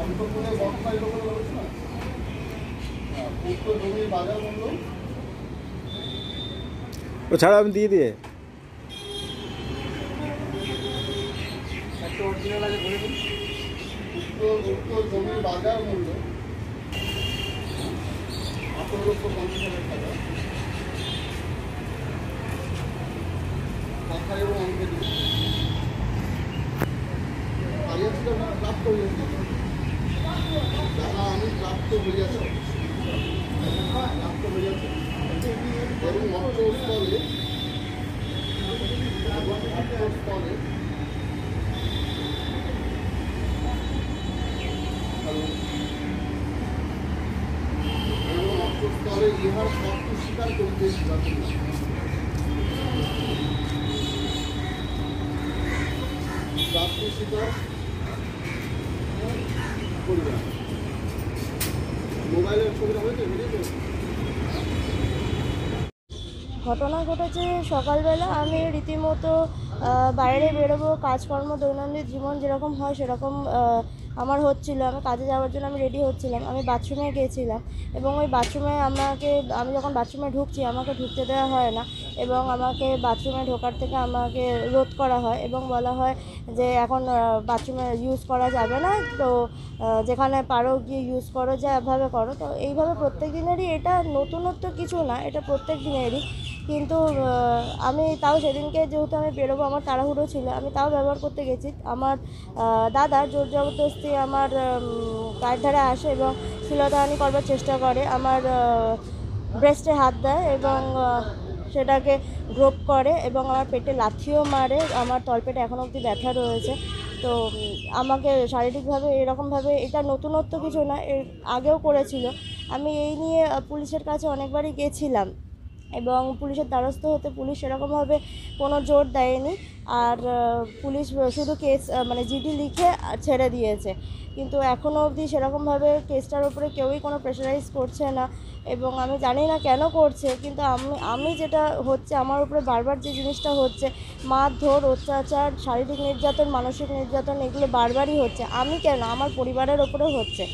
অন্তপুরে বলেছে হ্যাঁ, উত্তর জমির বাজার মূল্য ও ছাড়া আমি দিয়ে দিয়ে। জমির বাজার মূল্য আঠারো লক্ষ পঞ্চাশ হাজার টাকা। কথা এবং অঙ্কে দিন হারিয়েছিল না প্রাপ্ত হয়েছে যারা আমি প্রাপ্ত হইয়াছে প্রাপ্ত হইয়াছে এবং মৎস্যস্থলে এবং এবং অন্তঃস্থলে ইহার সত্য স্বীকার করিতে স্বীকার করিবে। মোবাইলের ছবিটা হয়েছে ঘটনা ঘটেছে সকালবেলা আমি রীতিমতো বাইরে বেরোবো, কাজকর্ম, দৈনন্দিন জীবন যেরকম হয় সেরকম আমার হচ্ছিল আমি কাজে যাওয়ার জন্য আমি রেডি হচ্ছিলাম। আমি বাথরুমে গিয়েছিলাম এবং ওই বাথরুমে আমাকে, আমি যখন বাথরুমে ঢুকছি, আমাকে ঢুকতে দেওয়া হয় না এবং আমাকে বাথরুমে ঢোকার থেকে আমাকে রোধ করা হয় এবং বলা হয় যে এখন বাথরুমে ইউজ করা যাবে না। তো যেখানে পারো গিয়ে ইউজ করো, যা এভাবে করো। তো এইভাবে প্রত্যেক দিনেরই এটা নতুনত্ব কিছু না, এটা প্রত্যেক দিনেরই। কিন্তু আমি তাও সেদিনকে যেহেতু আমি বেরোবো, আমার তাড়াহুড়ো ছিল, আমি তাও ব্যবহার করতে গেছি। আমার দাদা জোর জবরদস্তি আমার গায়ের ধারে আসে এবং শিলতাহানি করবার চেষ্টা করে। আমার ব্রেস্টে হাত দেয় এবং সেটাকে গ্রোপ করে এবং আমার পেটে লাথিও মারে। আমার তলপেটে এখনও অবধি ব্যথা রয়েছে। তো আমাকে শারীরিকভাবে এরকমভাবে, এটা নতুনত্ব কিছু না, এর আগেও করেছিল। আমি এই নিয়ে পুলিশের কাছে অনেকবারই গেছিলাম। এবং পুলিশের দ্বারস্থ হতে পুলিশ সেরকমভাবে কোনো জোর দেয়নি। আর পুলিশ শুধু কেস মানে জিডি লিখে ছেড়ে দিয়েছে। কিন্তু এখনও অবধি সেরকমভাবে কেসটার উপরে কেউই কোনো প্রেশারাইজ করছে না এবং আমি জানি না কেন করছে, কিন্তু আমি আমি যেটা হচ্ছে আমার উপরে বারবার যে জিনিসটা হচ্ছে, মারধর, অত্যাচার, শারীরিক নির্যাতন, মানসিক নির্যাতন, এগুলো বারবারই হচ্ছে। আমি কেন? আমার পরিবারের ওপরেও হচ্ছে।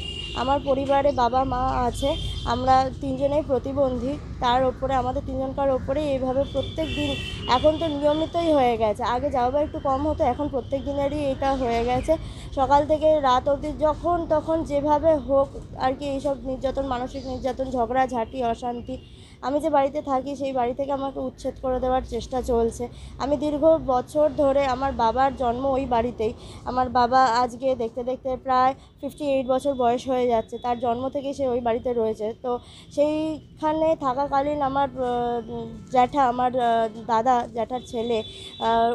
আমার পরিবারে বাবা মা আছে। আমরা তিনজনেই প্রতিবন্ধী। তার ওপরে, আমাদের তিনজনকার ওপরে এইভাবে প্রত্যেক দিন, এখন তো নিয়মিতই হয়ে গেছে। আগে যাওয়া একটু কম হতো, এখন প্রত্যেক দিনেরই এটা হয়ে গেছে। সকাল থেকে রাত অবধি যখন তখন যেভাবে হোক আর কি, এইসব নির্যাতন, মানসিক নির্যাতন, ঝগড়াঝাঁটি, অশান্তি, আমি যে বাড়িতে থাকি, সেই বাড়ি থেকে আমাকে উচ্ছেদ করে দেওয়ার চেষ্টা চলছে। আমি দীর্ঘ বছর ধরে আমার বাবার জন্ম ওই বাড়িতেই। আমার বাবা আজকে দেখতে দেখতে প্রায় ফিফটি এইট বছর বয়স হয়ে যাচ্ছে। তার জন্ম থেকেই সে ওই বাড়িতে রয়েছে। তো সেইখানে থাকাকালীন আমার জ্যাঠা, আমার দাদা, জ্যাঠার ছেলে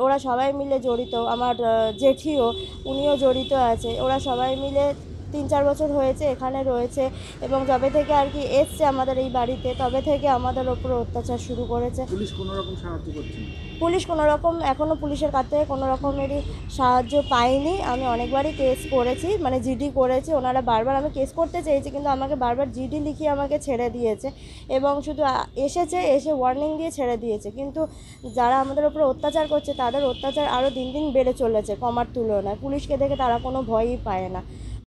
ওরা সবাই মিলে জড়িত। আমার জেঠিও, উনিও জড়িত আছে। ওরা সবাই মিলে তিন চার বছর হয়েছে এখানে রয়েছে এবং যবে থেকে আর কি এসছে আমাদের এই বাড়িতে তবে থেকে আমাদের ওপর অত্যাচার শুরু করেছে। পুলিশ কোনো রকম সাহায্য করছে পুলিশ কোনো রকম এখনও পুলিশের কাছ থেকে কোনো রকমেরই সাহায্য পাইনি আমি অনেকবারই কেস করেছি মানে জিডি করেছি ওনারা বারবার আমি কেস করতে চেয়েছি কিন্তু আমাকে বারবার জিডি লিখিয়ে আমাকে ছেড়ে দিয়েছে এবং শুধু এসেছে এসে ওয়ার্নিং দিয়ে ছেড়ে দিয়েছে। কিন্তু যারা আমাদের উপরে অত্যাচার করছে তাদের অত্যাচার আরও দিন দিন বেড়ে চলেছে কমার তুলনায়। পুলিশকে দেখে তারা কোনো ভয়ই পায় না।